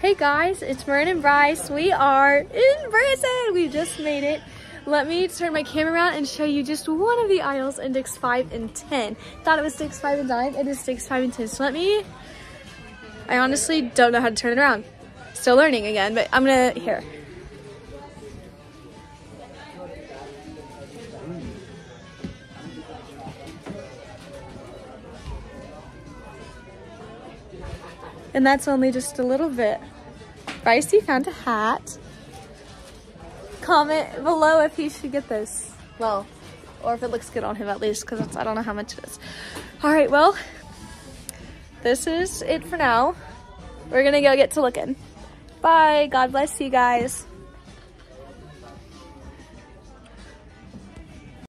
Hey guys, it's Murron and Bryce. We are in Branson. We just made it. Let me turn my camera around and show you just one of the aisles in Dick's 5 and 10. Thought it was Dick's 5 and 9. It is Dick's 5 and 10. So let me, I honestly don't know how to turn it around. Still learning again, but I'm gonna, here. And that's only just a little bit. Bryce, you found a hat. Comment below if he should get this. Well, or if it looks good on him at least, because I don't know how much it is. All right, well, this is it for now. We're gonna go get to looking. Bye, God bless you guys.